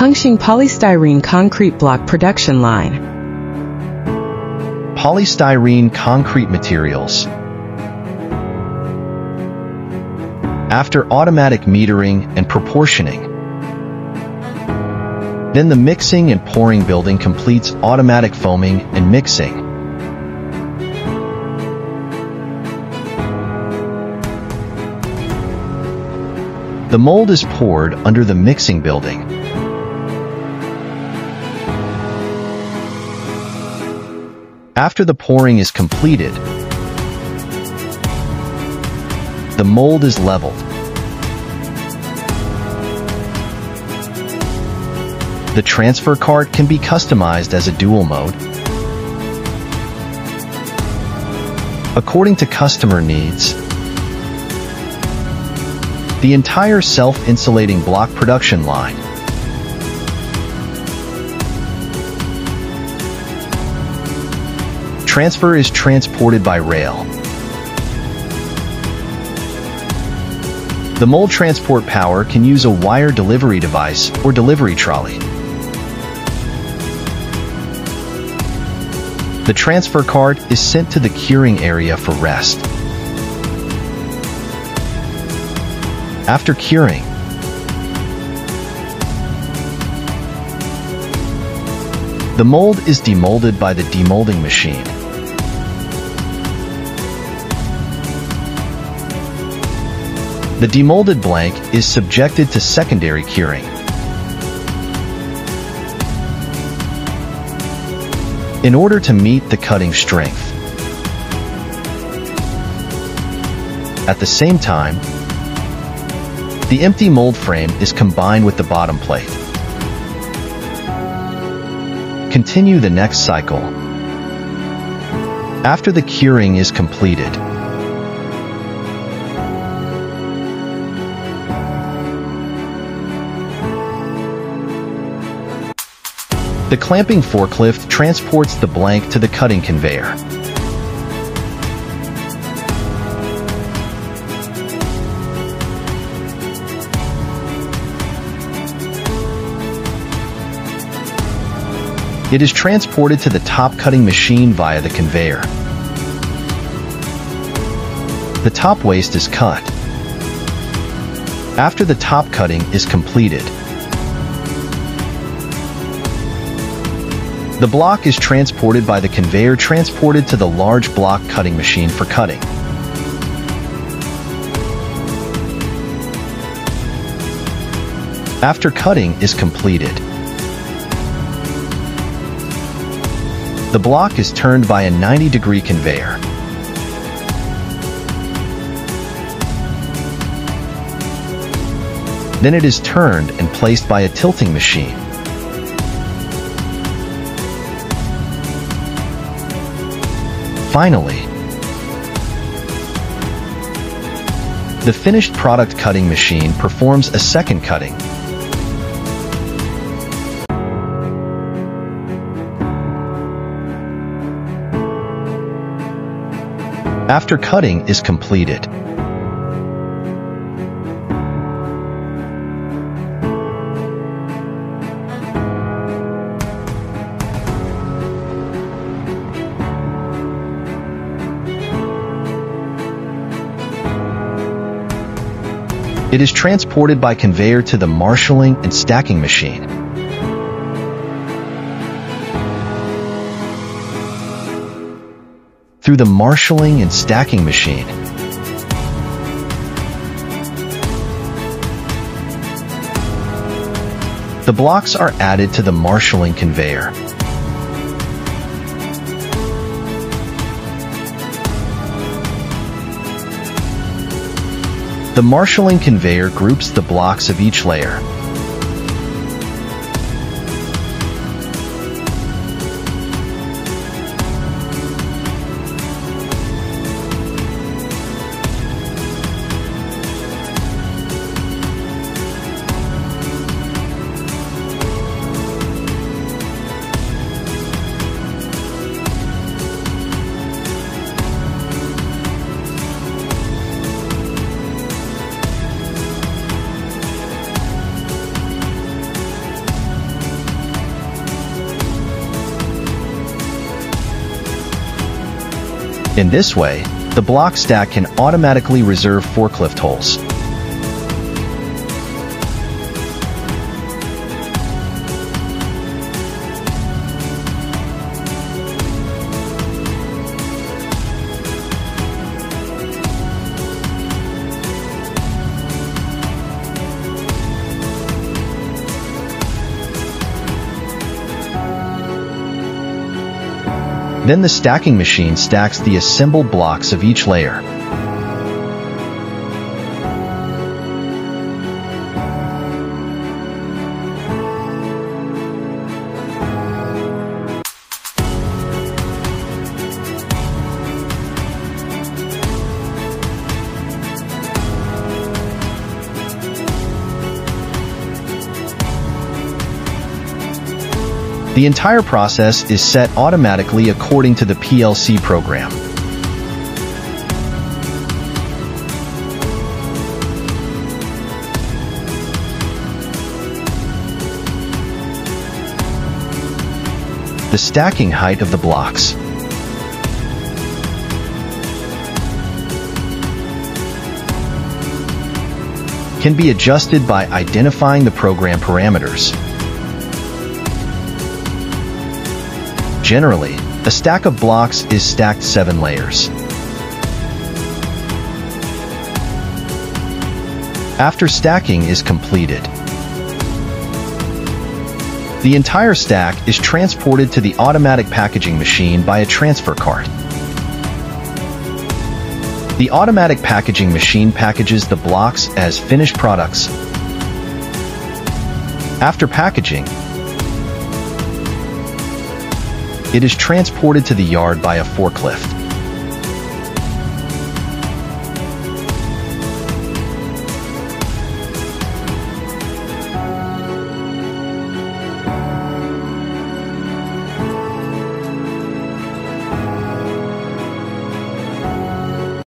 Hengxing Polystyrene Concrete Block Production Line. Polystyrene concrete materials. After automatic metering and proportioning, then the mixing and pouring building completes automatic foaming and mixing. The mold is poured under the mixing building. After the pouring is completed, the mold is leveled. The transfer cart can be customized as a dual mode. According to customer needs, the entire self-insulating block production line Transfer is transported by rail. The mold transport power can use a wire delivery device or delivery trolley. The transfer card is sent to the curing area for rest. After curing, the mold is demolded by the demolding machine. The demolded blank is subjected to secondary curing. In order to meet the cutting strength. At the same time, the empty mold frame is combined with the bottom plate. Continue the next cycle. After the curing is completed, The clamping forklift transports the blank to the cutting conveyor. It is transported to the top cutting machine via the conveyor. The top waste is cut. After the top cutting is completed, The block is transported by the conveyor transported to the large block cutting machine for cutting. After cutting is completed, the block is turned by a 90-degree conveyor. Then it is turned and placed by a tilting machine. Finally, the finished product cutting machine performs a second cutting. After cutting is completed, It is transported by conveyor to the marshalling and stacking machine. Through the marshalling and stacking machine, the blocks are added to the marshalling conveyor. The marshalling conveyor groups the blocks of each layer. In this way, the block stack can automatically reserve forklift holes. Then the stacking machine stacks the assembled blocks of each layer. The entire process is set automatically according to the PLC program. The stacking height of the blocks. can be adjusted by identifying the program parameters. Generally, a stack of blocks is stacked seven layers. After stacking is completed, the entire stack is transported to the automatic packaging machine by a transfer cart. The automatic packaging machine packages the blocks as finished products. After packaging, it is transported to the yard by a forklift.